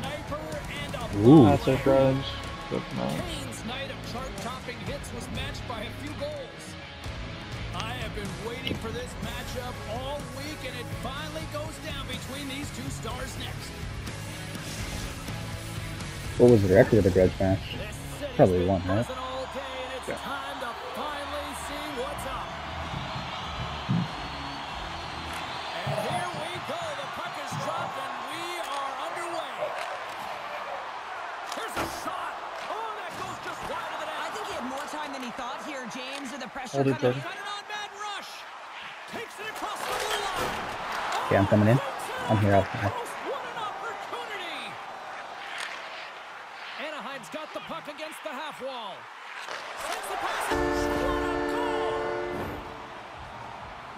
sniper and a Ooh. That's a grudge. But no. Kane's night of chart-topping hits was matched by a few goals. I have been waiting for this matchup all week, and it finally goes down between these two stars next. What was the record of the grudge match? Probably one, right? buzzing all day, and it's Yeah. time to finally see what's up. And here we go. The puck is dropped, and we are underway. Here's a shot. Oh, that goes just wide of the net. I think he had more time than he thought here, James, with the pressure Hold it, coming. Teddy. Got it on Mad Rush. Takes it across blue line. Okay, I'm coming in. I'm here. I'll, I'll, what an opportunity. Anaheim's got the puck against the half wall. Sends the pass. What a goal.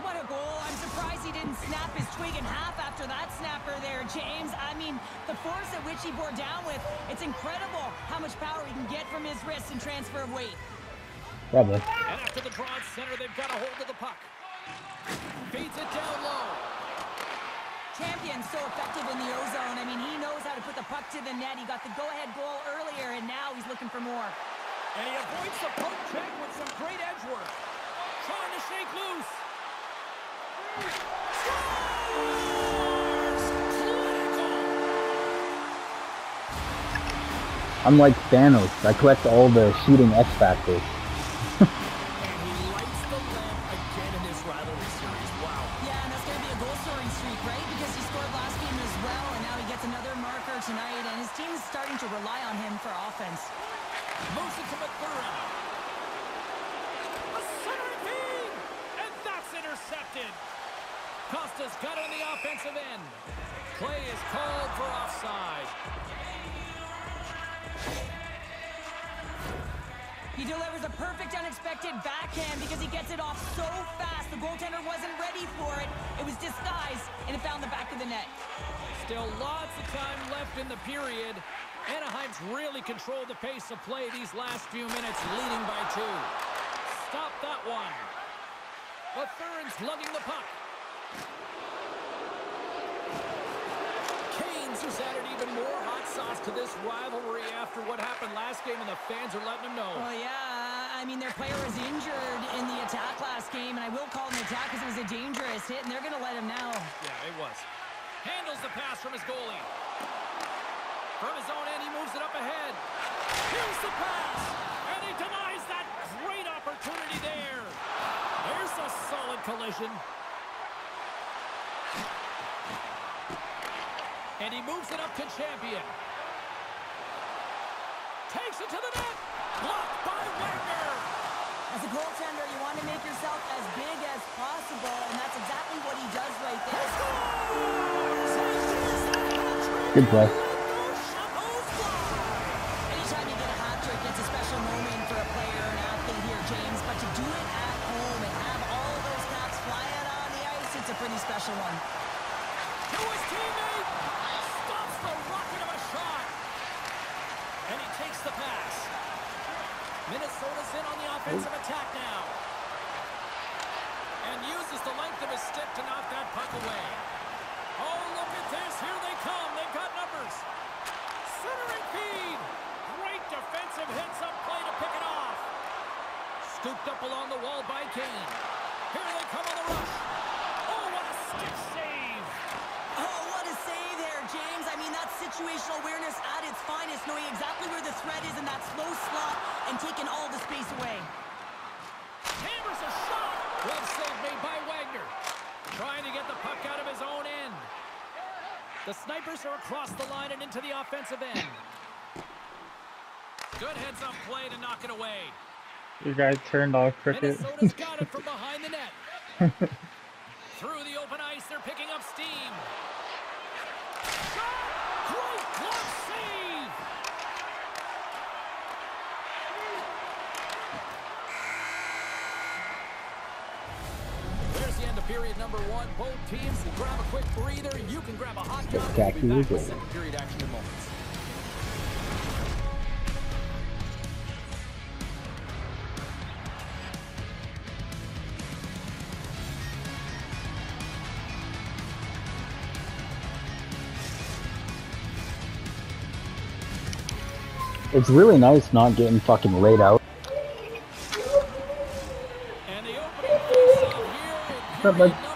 What a goal. I'm surprised he didn't snap his twig in half after that snapper there, James. I mean, the force at which he bore down with, it's incredible how much power he can get from his wrist and transfer of weight. Probably. And after the draw at center, they've got a hold of the puck. Feeds it down low. Champion's so effective in the O-zone. I mean, he knows how to put the puck to the net. He got the go-ahead goal earlier, and now he's looking for more. And he avoids the poke check with some great edge work. Trying to shake loose. I'm like Thanos. I collect all the shooting X factors. Intercepted. Costa's got it on the offensive end. Play is called for offside. He delivers a perfect unexpected backhand because he gets it off so fast. The goaltender wasn't ready for it. It was disguised, and it found the back of the net. Still lots of time left in the period. Anaheim's really controlled the pace of play these last few minutes, leading by two. Stop that one. Mathurin's lugging the puck. Canes has added even more hot sauce to this rivalry after what happened last game, and the fans are letting them know. Well, yeah, I mean, their player was injured in the attack last game, and I will call it an attack because it was a dangerous hit, and they're going to let him now. Yeah, it was. Handles the pass from his goalie. From his own end, he moves it up ahead. Here's the pass, and he denies that great opportunity there. There's a solid collision. And he moves it up to champion. Takes it to the net. Blocked by Wagner. As a goaltender, you want to make yourself as big as possible, and that's exactly what he does right there. Good play. Pretty special one. to his teammate. Stops the rocket of a shot. And he takes the pass. Minnesota's in on the offensive oh. attack now. And uses the length of his stick to knock that puck away. Oh, look at this. Here they come. They've got numbers. Centering feed. Great defensive hits up play to pick it off. Scooped up along the wall by Kane. Here they come on the rush. Oh, what a stick save. Oh, what a save there, James. I mean, that's situational awareness at its finest, knowing exactly where the threat is in that slow slot and taking all the space away. Hammers a shot. Glove save made by Wagner. Trying to get the puck out of his own end. The snipers are across the line and into the offensive end. Good heads-up play to knock it away. You guys turned off cricket. Minnesota's got it from behind the net. Through the open ice, they're picking up steam. Shot! Great glove save! There's the end of period number one. Both teams will grab a quick breather. You can grab a hot dog. We'll be Spectacular goal. It's really nice not getting fucking laid out. And the opening here Not bad.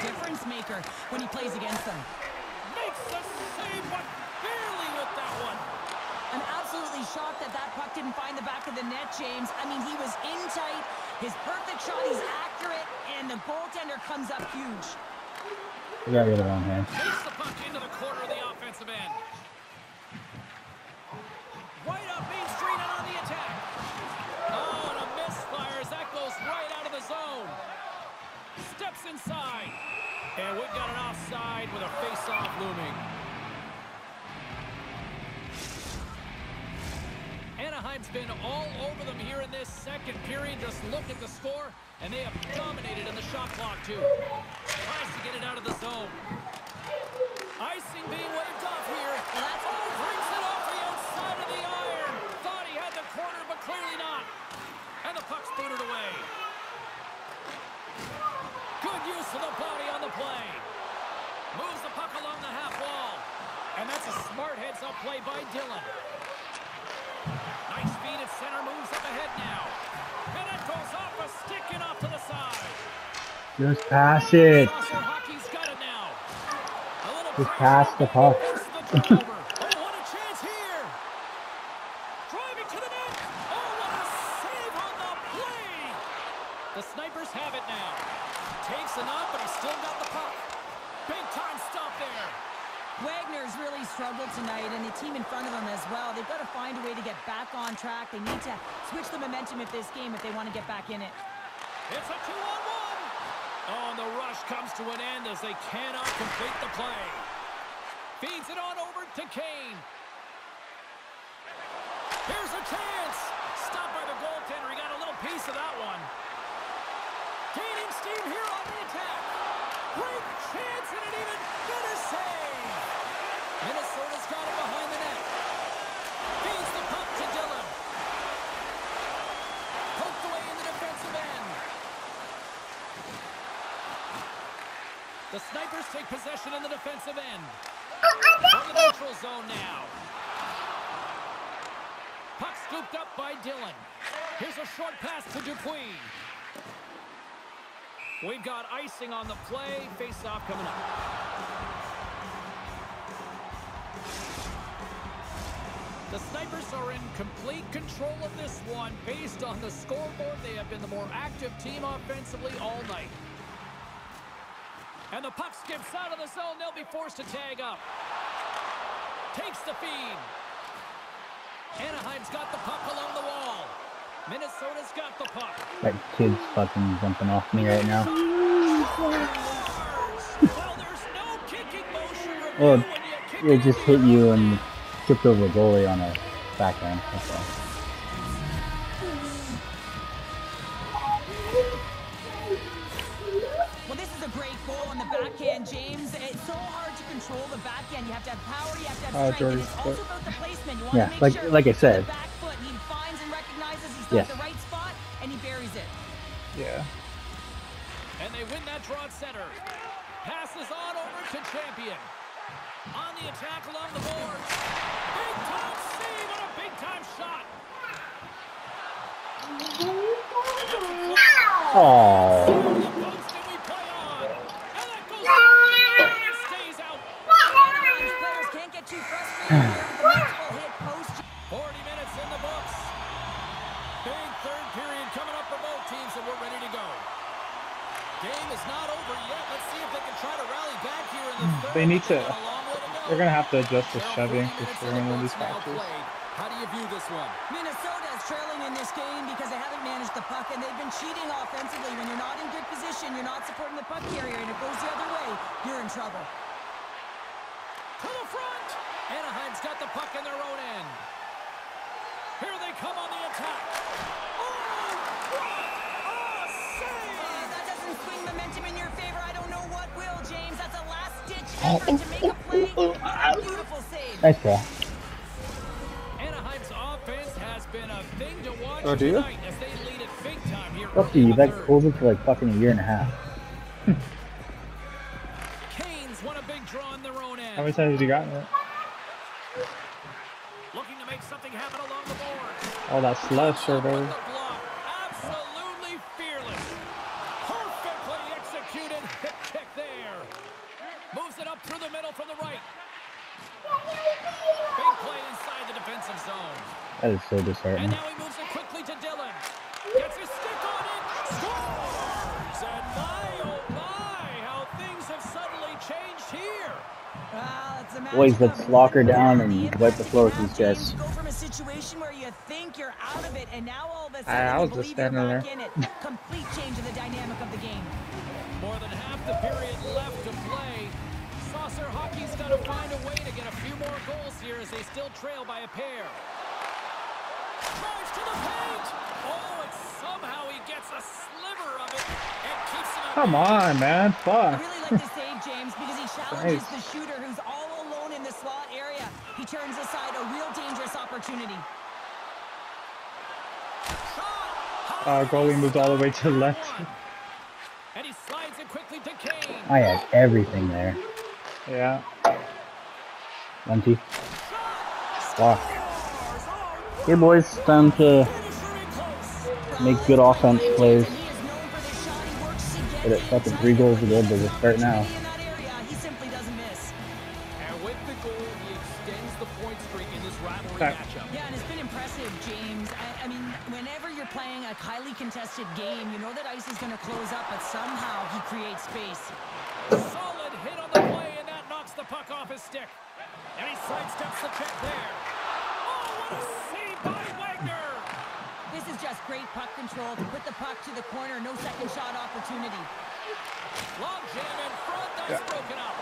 Difference maker when he plays against them. Makes the save, but barely with that one. I'm absolutely shocked that that puck didn't find the back of the net, James. I mean, he was in tight, his perfect shot, he's accurate, and the goaltender comes up huge. You got rid of wrong hand. Takes the puck into the corner of the offensive end. And we've got an offside with a face-off looming. Anaheim's been all over them here in this second period. Just look at the score, and they have dominated in the shot clock, too. Tries to get it out of the zone. Icing being waved off here. That's- oh, brings it off the outside of the iron. Thought he had the corner, but clearly not. And the puck's booted away. Good use of the body on the play. Moves the puck along the half wall. And that's a smart heads-up play by Dylan. Nice feed at center, moves up ahead now. And it goes off a stick and off to the side. Just pass it. Saucer hockey's got it now. A little Just pass the puck. forces the turnover. oh, what a chance here. Driving to the net. Oh, what a save on the play. The Snipers have it now. Takes a knock, but he's still got the puck. Big time stop there. Wagner's really struggled tonight, and the team in front of him as well. They've got to find a way to get back on track. They need to switch the momentum of this game if they want to get back in it. It's a two-on-one. Oh, and the rush comes to an end as they cannot complete the play. Feeds it on over to Kane. Here's a chance. Stopped by the goaltender. He got a little piece of that one. Gaining steam here on the attack. Great chance and an even better save. Minnesota's got it behind the net. Feeds the puck to Dillon. Poked away in the defensive end. The Snipers take possession in the defensive end. From the neutral zone now. Puck scooped up by Dillon. Here's a short pass to Dupuis. We've got icing on the play. Face-off coming up. The Snipers are in complete control of this one. Based on the scoreboard, they have been the more active team offensively all night. And the puck skips out of the zone. They'll be forced to tag up. Takes the feed. Anaheim's got the puck along the wall. Minnesota's got the puck. That kid's fucking jumping off me right now. Well, there's no kicking motion Well, when you kick It just hit you and tipped over a goalie on a backhand. That's all. Backhand, James. It's so hard to control the backhand. You have to have power, you have to have Oh, strength, and Jordan's it's uh, also about the placement. You want Yeah, to make like- sure like I the said. back foot, he finds and recognizes he's Yes. got the right spot, and he buries it. Yeah. And they win that draw at center. Passes on over to Champion. On the attack along the boards. Big time save and a big time shot. Oh, They need to- They've got a long way to go. They're gonna have to adjust the Now shoving 40 for minutes sure in the in one of these books now matches. played. How do you view this one? Minnesota is trailing in this game because they haven't managed the puck and they've been cheating offensively. When you're not in good position, you're not supporting the puck carrier, and it goes the other way, you're in trouble. Canes got the puck in their own end. Here they come on the attack. Oh, what a save! Uh, that doesn't swing momentum in your favor. I don't know what will, James. That's a last-ditch effort to make a play. What beautiful save. Nice try. Anaheim's offense has been a thing to watch Oh, do you? tonight as they lead it big time here. Fuck you, you've the had third. COVID for like fucking a year and a half. Canes won a big draw in their own end. How many times has you gotten it? Oh, that slush or With the whatever. block. Absolutely fearless. Perfectly executed hip kick there. Moves it up through the middle from the right. Big play inside the defensive zone. That is so And disheartening. now he moves it quickly to Dylan. Gets his stick on it. Scores! And my, how things have suddenly changed here. Well, Boys, let's lock her down and wipe the floor with have, these James. guys. You go from a situation where you think you're out of it, and now all of a sudden I was just standing there. Complete change of the dynamic of the game. More than half the period left to play. Saucer Hockey's got to find a way to get a few more goals here as they still trail by a pair. Drives to the paint. Oh, and somehow he gets a sliver of it and keeps it. Come on, man. Fuck. Really like save, James, because he challenges Nice. the shooter who's all alone in the slot area. He turns aside a real dangerous opportunity. Uh, goalie moved all the way to the left. And he slides it quickly to Kane. I had everything there. Yeah. One, two. Fuck. Here, boys, time to make good offense plays. Works to get Hit it in. fucking three goals to good, but we'll start now. In that area, he simply doesn't miss. And with the goal, he extends the point streak in this rivalry Okay. matchup. Yeah, and it's been impressive, James. I, I mean, whenever you're playing a highly contested game, you know that ice is going to close up, but somehow he creates space. Solid hit on the play, and that knocks the puck off his stick. And he sidesteps the check there. Oh, what a save by Wagner! This is just great puck control to put the puck to the corner, no second shot opportunity. Long jam in front, that's broken up.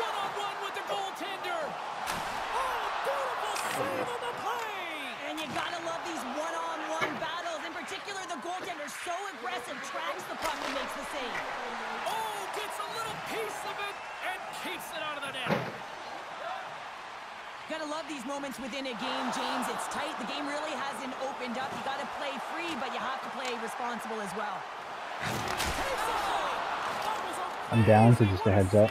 One on one with the goaltender. Oh, beautiful save on the play! And you gotta love these one-on-one battles. In particular, the goaltender so aggressive, tracks the puck and makes the save. Oh, gets a little piece of it and keeps it out of the net. Gotta love these moments within a game, James. It's tight. The game really hasn't opened up. You gotta play free, but you have to play responsible as well. I'm down, so just a heads up.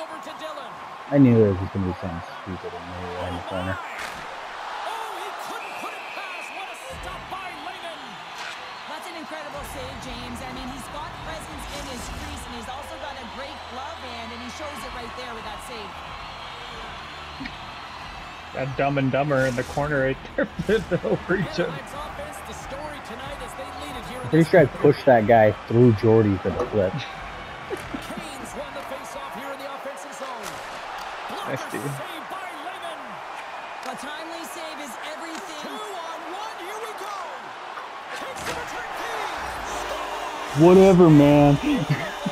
Over to Dylan. I knew there was gonna be something stupid in the, in the corner. Oh, he couldn't put it past. What a stop by Lehman. That's an incredible save, James. Great glove hand, and he shows it right there with that save. That dumb and dumber in the corner right there. They'll reach him. Anaheim's offense, the story tonight as they lead it here I'm pretty sure I pushed that guy through Jordy for the flip. Canes won the faceoff here in the offensive zone. Nice, Blocker dude. by Lehman. A timely save is Two on one, here we go. Takes the return feed. Whatever, man.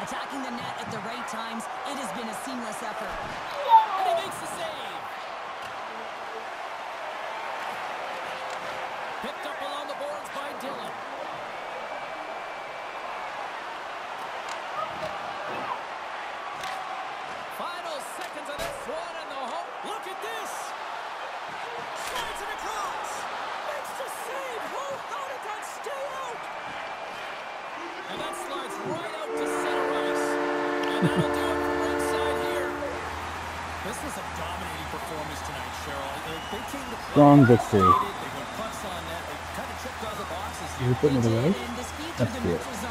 Attacking the net at the right times, it has been a seamless effort. Are victory. you putting it away? That's good.